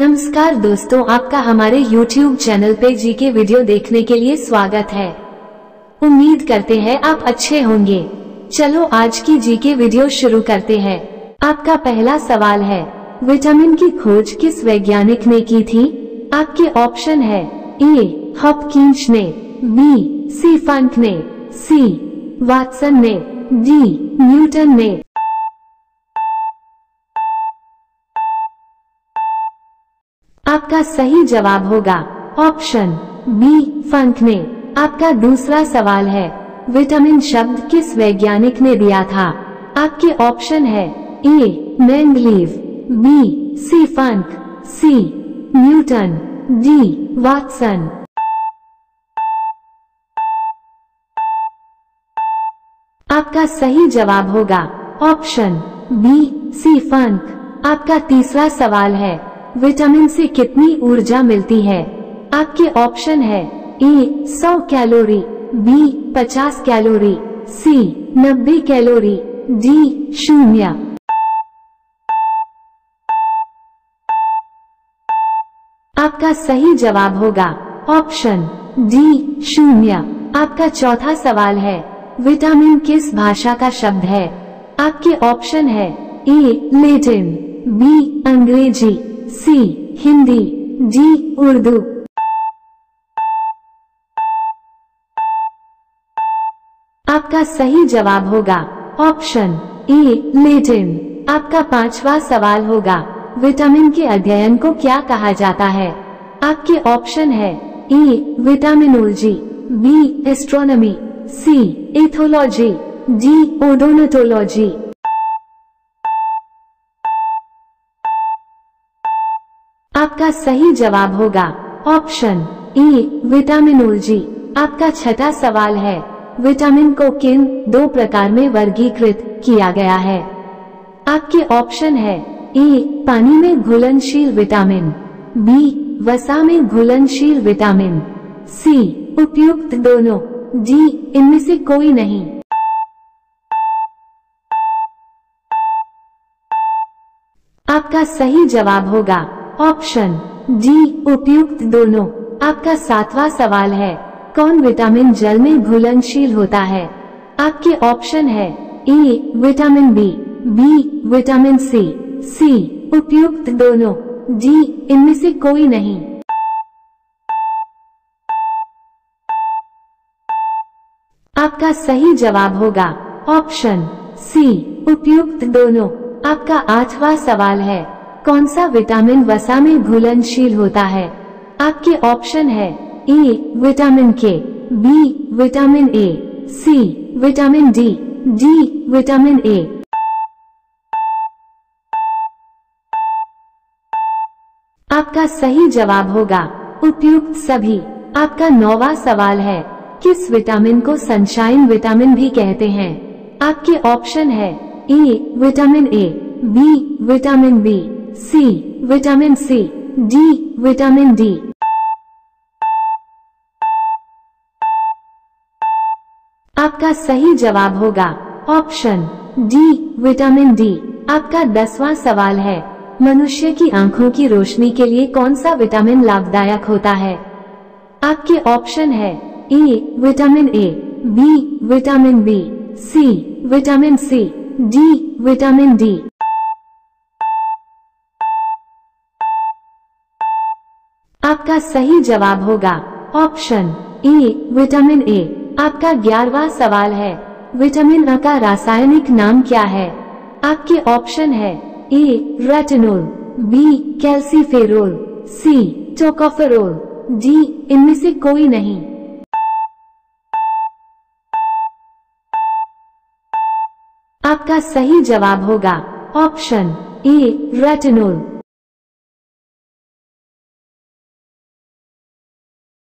नमस्कार दोस्तों, आपका हमारे YouTube चैनल पे जी के वीडियो देखने के लिए स्वागत है। उम्मीद करते हैं आप अच्छे होंगे। चलो आज की जी के वीडियो शुरू करते हैं। आपका पहला सवाल है विटामिन की खोज किस वैज्ञानिक ने की थी? आपके ऑप्शन है ए हॉपकिंस ने बी सी फंक ने सी वाटसन ने डी न्यूटन ने। आपका सही जवाब होगा। ऑप्शन बी फंक ने। आपका दूसरा सवाल है विटामिन शब्द किस वैज्ञानिक ने दिया था? आपके ऑप्शन है A maglev B C Funk C Newton D Watson आपका सही जवाब होगा, ऑप्शन बी सी फंक आपका तीसरा सवाल है विटामिन से कितनी ऊर्जा मिलती है? आपके ऑप्शन है ए, सौ कैलोरी, बी, पचास कैलोरी, सी, नब्बे कैलोरी, डी, शून्य। आपका सही जवाब होगा। ऑप्शन डी, शून्य। आपका चौथा सवाल है, विटामिन किस भाषा का शब्द है? आपके ऑप्शन है A, Latin, B, Angrezi. C, Hindi D Urdu. आपका सही जवाब होगा, ऑप्शन, ए, लेटिन। आपका पांचवा सवाल होगा, विटामिन के अध्ययन को क्या कहा जाता है? आपके ऑप्शन है, A vitaminology B, astronomy, C, ethology, D, odontology. आपका सही जवाब होगा। ऑप्शन ए विटामिनोलॉजी आपका छठा सवाल है। विटामिन को किन दो प्रकार में वर्गीकृत किया गया है? आपके ऑप्शन है ए, पानी में घुलनशील विटामिन, बी, वसा में घुलनशील विटामिन, सी, उपयुक्त दोनों, डी, इनमें से कोई नहीं। आपका सही जवाब होगा। ऑप्शन डी उपयुक्त दोनों। आपका सातवां सवाल है, कौन विटामिन जल में घुलनशील होता है? आपके ऑप्शन है A vitamin B B vitamin C C उपयुक्त दोनों। डी इनमें से कोई नहीं। आपका सही जवाब होगा, ऑप्शन सी उपयुक्त दोनों। आपका आठवां सवाल है कौन सा विटामिन वसा में घुलनशील होता है? आपके ऑप्शन है A vitamin K B vitamin A C vitamin D D vitamin A आपका सही जवाब होगा, उपयुक्त सभी. आपका नौवा सवाल है, किस विटामिन को सनशाइन विटामिन भी कहते हैं? आपके ऑप्शन है A vitamin A B vitamin B C vitamin C D vitamin D आपका सही जवाब होगा। ऑप्शन डी विटामिन डी आपका दसवां सवाल है, मनुष्य की आँखों की रोशनी के लिए कौन सा विटामिन लाभदायक होता है? आपके ऑप्शन है A vitamin A B vitamin B C vitamin C D vitamin D आपका सही जवाब होगा। Option A, vitamin A. आपका ग्यारहवा सवाल है। विटामिन अ का रासायनिक नाम क्या है? आपके ऑप्शन है A, retinol, B, calciferol, C, tocopherol. D, इनमें से कोई नहीं। आपका सही जवाब होगा। Option A, retinol.